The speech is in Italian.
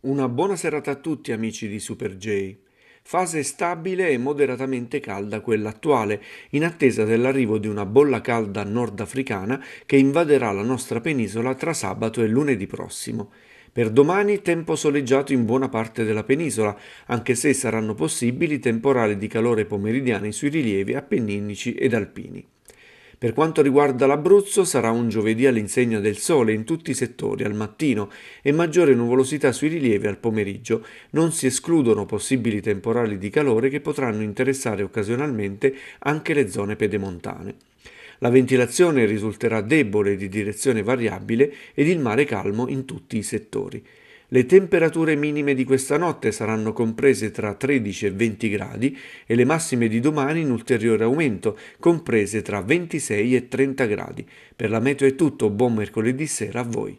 Una buona serata a tutti amici di Super J. Fase stabile e moderatamente calda quella attuale, in attesa dell'arrivo di una bolla calda nordafricana che invaderà la nostra penisola tra sabato e lunedì prossimo. Per domani tempo soleggiato in buona parte della penisola, anche se saranno possibili temporali di calore pomeridiani sui rilievi appenninici ed alpini. Per quanto riguarda l'Abruzzo sarà un giovedì all'insegna del sole in tutti i settori al mattino e maggiore nuvolosità sui rilievi al pomeriggio. Non si escludono possibili temporali di calore che potranno interessare occasionalmente anche le zone pedemontane. La ventilazione risulterà debole di direzione variabile ed il mare calmo in tutti i settori. Le temperature minime di questa notte saranno comprese tra 13 e 20 gradi e le massime di domani in ulteriore aumento, comprese tra 26 e 30 gradi. Per la meteo è tutto, buon mercoledì sera a voi.